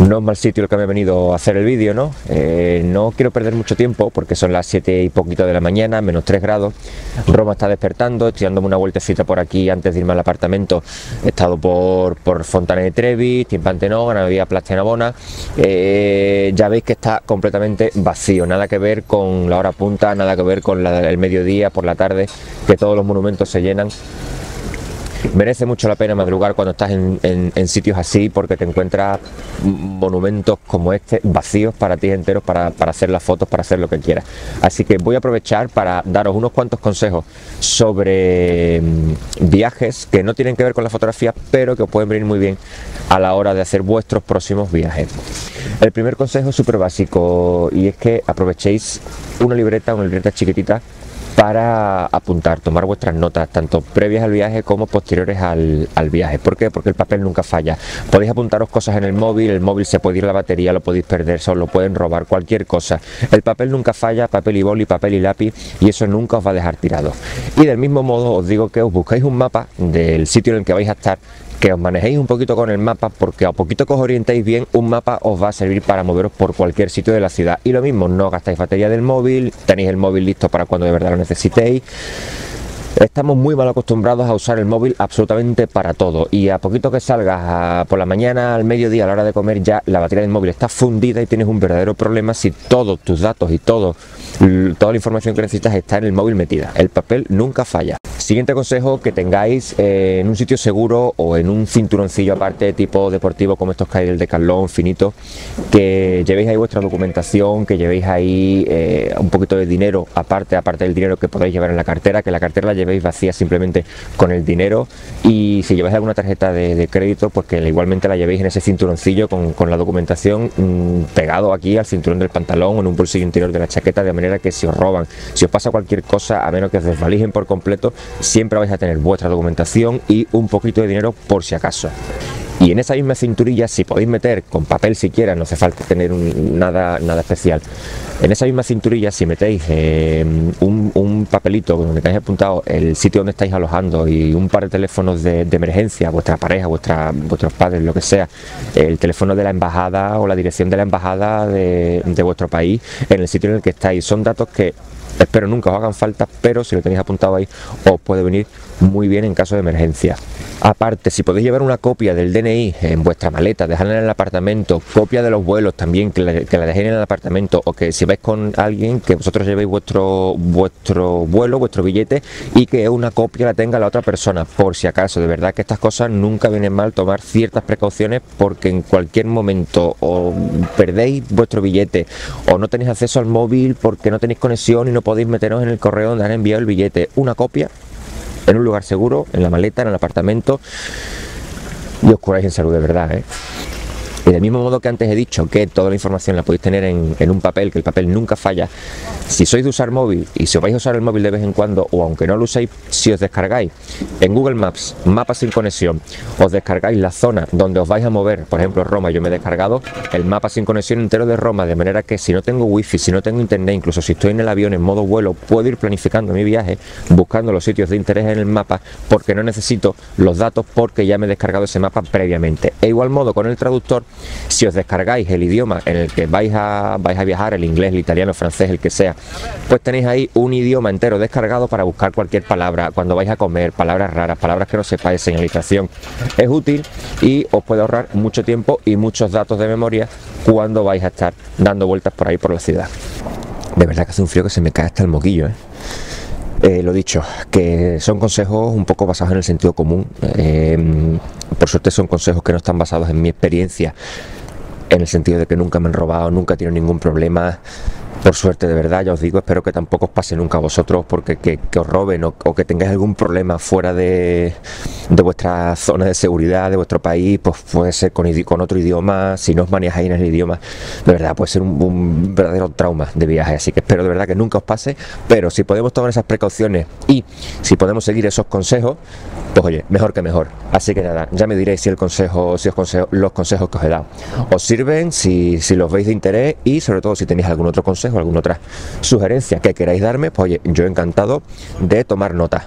No es mal sitio el que me he venido a hacer el vídeo, ¿no? Eh, no quiero perder mucho tiempo porque son las 7 y poquito de la mañana, menos 3 grados. Roma está despertando, estoy dándome una vueltecita por aquí antes de irme al apartamento. He estado por, por Fontana de Trevi, Timpanteno, Granadilla Plastenabona. Eh, ya veis que está completamente vacío, nada que ver con la hora punta, nada que ver con el mediodía, por la tarde, que todos los monumentos se llenan merece mucho la pena madrugar cuando estás en, sitios así porque te encuentras monumentos como este vacíos para ti enteros para, hacer las fotos, para hacer lo que quieras. Así que voy a aprovechar para daros unos cuantos consejos sobre mm, viajes que no tienen que ver con la fotografía, pero que os pueden venir muy bien a la hora de hacer vuestros próximos viajes. El primer consejo es súper básico y es que aprovechéis una libreta, una libreta chiquitita para apuntar, tomar vuestras notas, tanto previas al viaje como posteriores al, viaje. ¿Por qué? Porque el papel nunca falla. Podéis apuntaros cosas en el móvil, el móvil se puede ir la batería, lo podéis perder, solo lo pueden robar, cualquier cosa. El papel nunca falla, papel y boli, papel y lápiz, y eso nunca os va a dejar tirado. Y del mismo modo os digo que os buscáis un mapa del sitio en el que vais a estar que os manejéis un poquito con el mapa, porque a poquito que os orientéis bien, un mapa os va a servir para moveros por cualquier sitio de la ciudad. Y lo mismo, no gastáis batería del móvil, tenéis el móvil listo para cuando de verdad lo necesitéis. Estamos muy mal acostumbrados a usar el móvil absolutamente para todo y a poquito que salgas por la mañana, al mediodía, a la hora de comer ya la batería del móvil está fundida y tienes un verdadero problema si todos tus datos y todo, toda la información que necesitas está en el móvil metida. El papel nunca falla. Siguiente consejo, que tengáis eh, en un sitio seguro o en un cinturoncillo aparte tipo deportivo como estos que hay del Decathlon finito, que llevéis ahí vuestra documentación, que llevéis ahí eh, un poquito de dinero aparte, aparte del dinero que podéis llevar en la cartera, que la cartera la llevéis vacía simplemente con el dinero y si lleváis alguna tarjeta de, crédito, pues que igualmente la llevéis en ese cinturoncillo con, la documentación mm, pegado aquí al cinturón del pantalón o en un bolsillo interior de la chaqueta, de manera que si os roban, si os pasa cualquier cosa, a menos que os desvalijen por completo, siempre vais a tener vuestra documentación y un poquito de dinero por si acaso. Y en esa misma cinturilla, si podéis meter con papel siquiera, no hace falta tener nada, nada especial. En esa misma cinturilla, si metéis eh, un, papelito donde tenéis apuntado el sitio donde estáis alojando y un par de teléfonos de, emergencia, vuestra pareja, vuestra, vuestros padres, lo que sea, el teléfono de la embajada o la dirección de la embajada de vuestro país, en el sitio en el que estáis, son datos que Espero nunca os hagan falta, pero si lo tenéis apuntado ahí, os puede venir muy bien en caso de emergencia. Aparte, si podéis llevar una copia del DNI en vuestra maleta, dejarla en el apartamento, copia de los vuelos también, que la, dejéis en el apartamento, o que si vais con alguien, que vosotros llevéis vuestro, vuestro vuelo, vuestro billete, y que una copia la tenga la otra persona, por si acaso. De verdad que estas cosas nunca vienen mal tomar ciertas precauciones, porque en cualquier momento o perdéis vuestro billete, o no tenéis acceso al móvil porque no tenéis conexión y no podéis meteros en el correo donde han enviado el billete. Una copia en un lugar seguro, en la maleta, en el apartamento, y os curáis en salud de verdad. ¿eh? Y del mismo modo que antes he dicho que toda la información la podéis tener en, un papel, que el papel nunca falla, si sois de usar móvil y si os vais a usar el móvil de vez en cuando, o aunque no lo uséis, si os descargáis en Google Maps, mapas sin conexión, os descargáis la zona donde os vais a mover, por ejemplo Roma, yo me he descargado el mapa sin conexión entero de Roma, de manera que si no tengo wifi, si no tengo internet, incluso si estoy en el avión en modo vuelo, puedo ir planificando mi viaje, buscando los sitios de interés en el mapa, porque no necesito los datos porque ya me he descargado ese mapa previamente. E igual modo con el traductor, si os descargáis el idioma en el que vais a, vais a viajar, el inglés, el italiano, el francés, el que sea, pues tenéis ahí un idioma entero descargado para buscar cualquier palabra cuando vais a comer, palabras raras, palabras que no sepáis, señalización. Es útil y os puede ahorrar mucho tiempo y muchos datos de memoria cuando vais a estar dando vueltas por ahí por la ciudad. De verdad que hace un frío que se me cae hasta el moquillo, ¿eh? Eh, lo dicho, que son consejos un poco basados en el sentido común. Eh, por suerte son consejos que no están basados en mi experiencia, en el sentido de que nunca me han robado, nunca he tenido ningún problema, por suerte, de verdad, ya os digo, espero que tampoco os pase nunca a vosotros porque que, os roben o, que tengáis algún problema fuera de, vuestra zona de seguridad, de vuestro país, pues puede ser con, otro idioma, si no os manejáis en el idioma, de verdad, puede ser un, verdadero trauma de viaje, así que espero de verdad que nunca os pase, pero si podemos tomar esas precauciones y si podemos seguir esos consejos, pues oye, mejor que mejor. Así que nada, ya me diréis si el consejo, si os consejo, los consejos que os he dado. Os sirven, si, si los veis de interés y sobre todo si tenéis algún otro consejo alguna otra sugerencia que queráis darme, pues oye, yo encantado de tomar nota.